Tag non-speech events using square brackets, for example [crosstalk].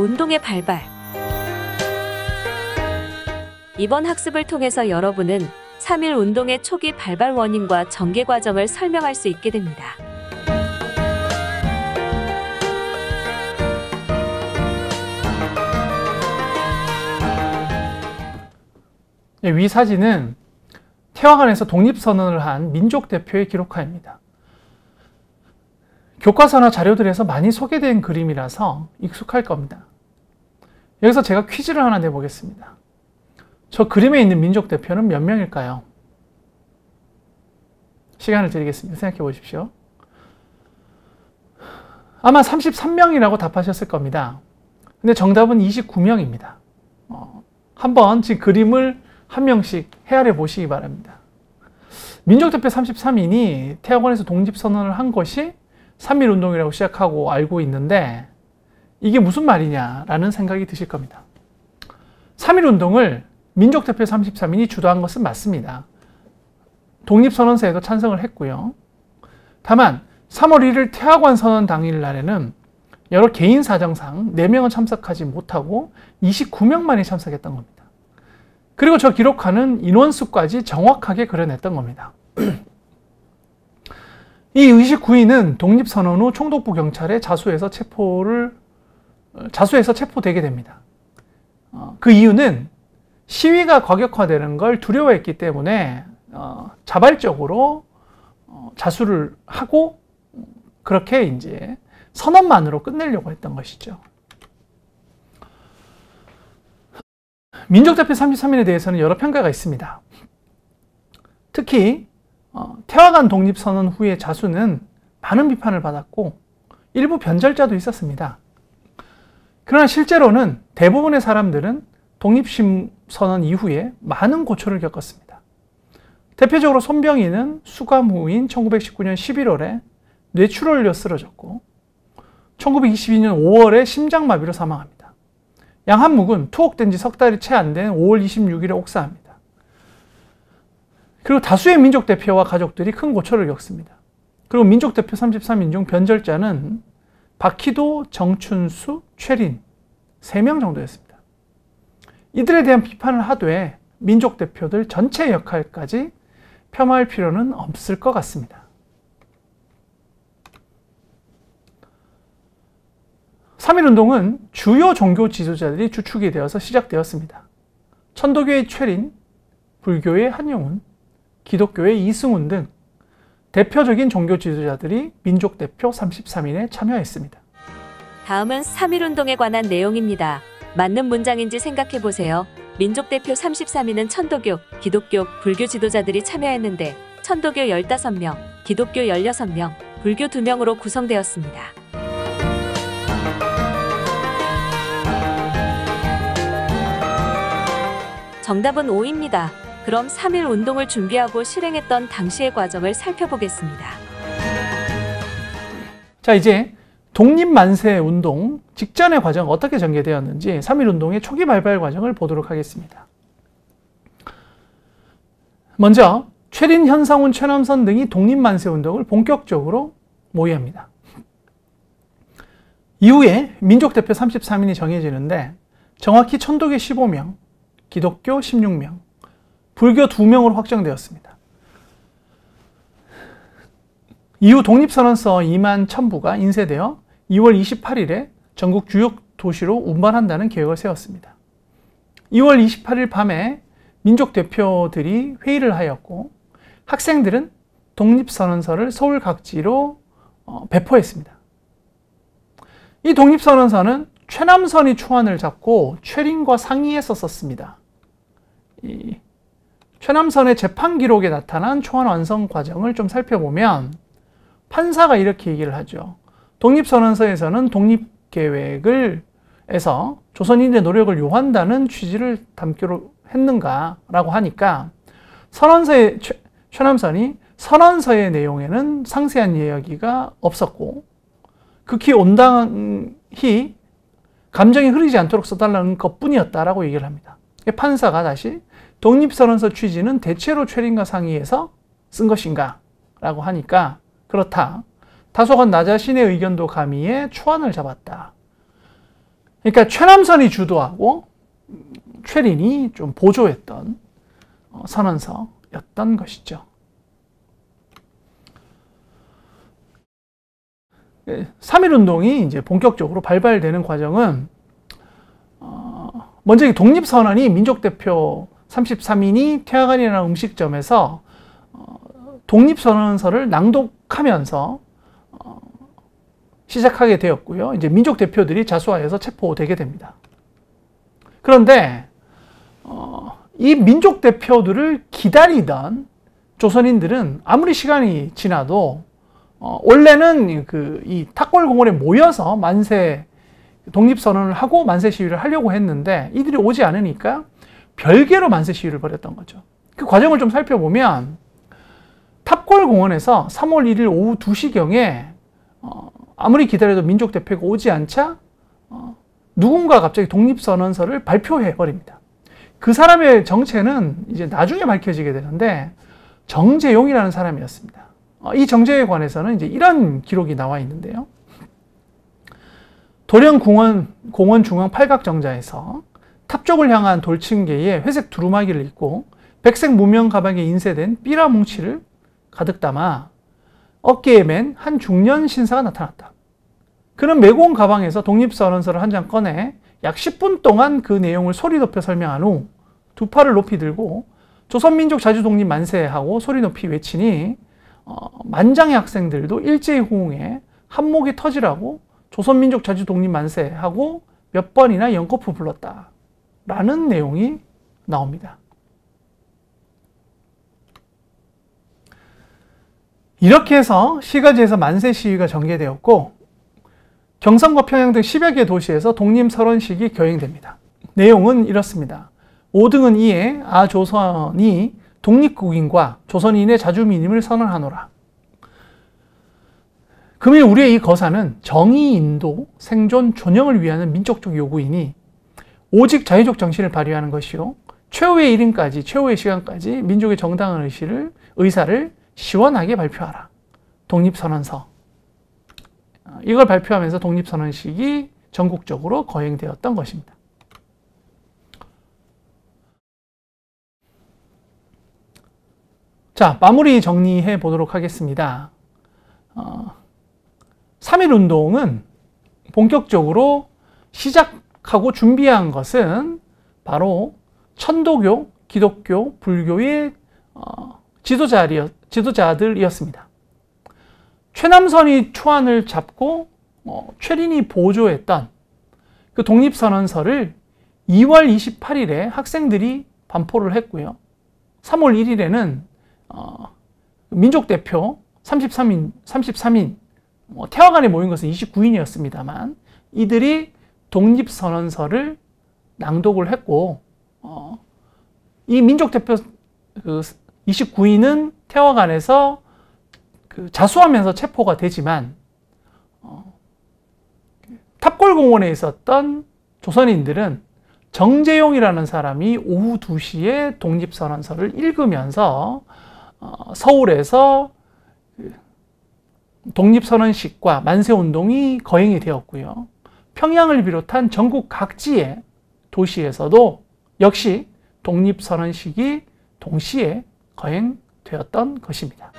3.1 운동의 발발. 이번 학습을 통해서 여러분은 3.1 운동의 초기 발발 원인과 전개 과정을 설명할 수 있게 됩니다. 예, 위 사진은 태화관에서 독립선언을 한 민족 대표의 기록화입니다. 교과서나 자료들에서 많이 소개된 그림이라서 익숙할 겁니다. 여기서 제가 퀴즈를 하나 내보겠습니다. 저 그림에 있는 민족 대표는 몇 명일까요? 시간을 드리겠습니다. 생각해 보십시오. 아마 33명이라고 답하셨을 겁니다. 근데 정답은 29명입니다. 어, 한번 지금 그림을 한 명씩 헤아려 보시기 바랍니다. 민족대표 33인이 태학원에서 독립선언을 한 것이 3.1 운동이라고 시작하고 알고 있는데 이게 무슨 말이냐라는 생각이 드실 겁니다. 3.1 운동을 민족대표 33인이 주도한 것은 맞습니다. 독립선언서에도 찬성을 했고요. 다만 3월 1일 태학원 선언 당일 날에는 여러 개인 사정상 4명은 참석하지 못하고 29명만이 참석했던 겁니다. 그리고 저 기록하는 인원수까지 정확하게 그려냈던 겁니다. [clears throat] 이 의식구인은 독립선언 후 총독부 경찰에 자수해서 체포를 어, 자수해서 체포되게 됩니다. 어, 그 이유는 시위가 과격화되는 걸 두려워했기 때문에 어, 자발적으로 자수를 하고 그렇게 이제 선언만으로 끝내려고 했던 것이죠. 민족대표 33인에 대해서는 여러 평가가 있습니다. 특히 어, 태화간 독립선언 후의 자수는 많은 비판을 받았고 일부 변절자도 있었습니다. 그러나 실제로는 대부분의 사람들은 독립선언 이후에 많은 고초를 겪었습니다. 대표적으로 손병희는 수감 후인 1919년 11월에 뇌출혈로 쓰러졌고 1922년 5월에 심장마비로 사망합니다. 양한묵은 투옥된 지 석 달이 채 안 된 5월 26일에 옥사합니다. 그리고 다수의 민족 대표와 가족들이 큰 고초를 겪습니다. 그리고 민족 대표 33인 중 변절자는 박희도, 정춘수, 최린 3명 정도였습니다. 이들에 대한 비판을 하되 민족 대표들 전체 역할까지 폄하할 필요는 없을 것 같습니다. 3.1운동은 주요 종교 지도자들이 주축이 되어서 시작되었습니다. 천도교의 최린, 불교의 한용운, 기독교의 이승훈 등 대표적인 종교 지도자들이 민족 대표 33인에 참여했습니다. 다음은 3.1운동에 관한 내용입니다. 맞는 문장인지 생각해 보세요. 민족 대표 33인은 천도교, 기독교, 불교 지도자들이 참여했는데 천도교 15명, 기독교 16명, 불교 2명으로 구성되었습니다. 정답은 5입니다. 그럼 3일 운동을 준비하고 실행했던 당시의 과정을 살펴보겠습니다. 자, 이제 독립만세 운동 직전의 과정 어떻게 전개되었는지 3일 운동의 초기 발발 과정을 보도록 하겠습니다. 먼저 최린, 현상훈, 최남선 등이 독립만세 운동을 본격적으로 모의합니다. 이후에 민족대표 33인이 정해지는데 정확히 천도교 15명, 기독교 16명, 불교 2명으로 확정되었습니다. 이후 독립선언서 2만 1000부가 인쇄되어 2월 28일에 전국 주요 도시로 운반한다는 계획을 세웠습니다. 2월 28일 밤에 민족 대표들이 회의를 하였고 학생들은 독립선언서를 서울 각지로 어, 배포했습니다. 이 독립선언서는 최남선이 초안을 잡고 최린과 상의해서 썼습니다. 이 최남선의 재판 기록에 나타난 초안 완성 과정을 좀 살펴보면 판사가 이렇게 얘기를 하죠. 독립선언서에서는 독립계획을 에서 조선인의 노력을 요한다는 취지를 담기로 했는가라고 하니까 선언서의 최, 최남선이 선언서의 내용에는 상세한 이야기가 없었고 극히 온당히 감정이 흐르지 않도록 써달라는 것뿐이었다라고 얘기를 합니다. 판사가 다시 독립선언서 취지는 대체로 최린과 상의해서 쓴 것인가? 라고 하니까 그렇다. 다소간 나 자신의 의견도 가미해 초안을 잡았다. 그러니까 최남선이 주도하고 음, 최린이 좀 보조했던 어, 선언서였던 것이죠. 3.1운동이 이제 본격적으로 발발되는 과정은 어, 먼저 이 독립선언이 민족대표 33인이 태화관이라는 음식점에서 어, 독립선언서를 낭독하면서 어, 시작하게 되었고요. 이제 민족 대표들이 자수하여서 체포되게 됩니다. 그런데 어, 이 민족 대표들을 기다리던 조선인들은 아무리 시간이 지나도 어, 원래는 그 이 탁골 공원에 모여서 만세 독립 선언을 하고 만세 시위를 하려고 했는데 이들이 오지 않으니까 별개로 만세 시위를 벌였던 거죠. 그 과정을 좀 살펴보면 탑골 공원에서 3월 1일 오후 2시경에 어, 아무리 기다려도 민족 대표가 오지 않자 어, 누군가 갑자기 독립 선언서를 발표해 버립니다. 그 사람의 정체는 이제 나중에 밝혀지게 되는데 정재용이라는 사람이었습니다. 어, 이 정제에 관해서는 이제 이런 기록이 나와 있는데요. 도령 공원 공원 중앙 팔각정자에서 탑 쪽을 향한 돌층계에 회색 두루마기를 입고 백색 무명 가방에 인쇄된 삐라 뭉치를 가득 담아 어깨에 맨 한 중년 신사가 나타났다. 그는 온 가방에서 독립선언서를 한 장 꺼내 약 10분 동안 그 내용을 소리 높여 설명한 후 두 팔을 높이 들고 조선민족 자주독립 만세하고 소리 높이 외치니 어, 만장의 학생들도 일제히 호응해 한목이 터지라고 조선민족 자주 독립 만세하고 몇 번이나 연거푸 불렀다. 라는 내용이 나옵니다. 이렇게 해서 시가지에서 만세 시위가 전개되었고 경성과 평양 등 10여 개 도시에서 독립설언식이 거행됩니다. 내용은 이렇습니다. 5등은 이에 아조선이 독립국인과 조선인의 자주민임을 선언하노라. 금일 우리의 이 거사는 정의 인도, 생존, 존영을 위한 민족적 요구이니 오직 자유적 정신을 발휘하는 것이요. 최후의 이름까지, 최후의 시간까지 민족의 정당한 의시를, 의사를 시원하게 발표하라. 독립선언서. 이걸 발표하면서 독립선언식이 전국적으로 거행되었던 것입니다. 자, 마무리 정리해 보도록 하겠습니다. 어, 3.1 운동은 본격적으로 시작 하고 준비한 것은 바로 천도교, 기독교, 불교의 어, 지도자들이었습니다. 최남선이 초안을 잡고 어, 최린이 보조했던 그 독립선언서를 2월 28일에 학생들이 반포를 했고요. 3월 1일에는 어, 민족 대표 33인, 33인, 뭐 태화관에 모인 것은 29인이었습니다만 이들이 독립선언서를 낭독을 했고 어, 이 민족 대표 그 29인은 태화관에서 그 자수하면서 체포가 되지만 어, 탑골공원에 있었던 조선인들은 정재용이라는 사람이 오후 2시에 독립선언서를 읽으면서 어, 서울에서 그 독립선언식과 만세운동이 거행이 되었고요. 평양을 비롯한 전국 각지의 도시에서도 역시 독립선언식이 동시에 거행되었던 것입니다.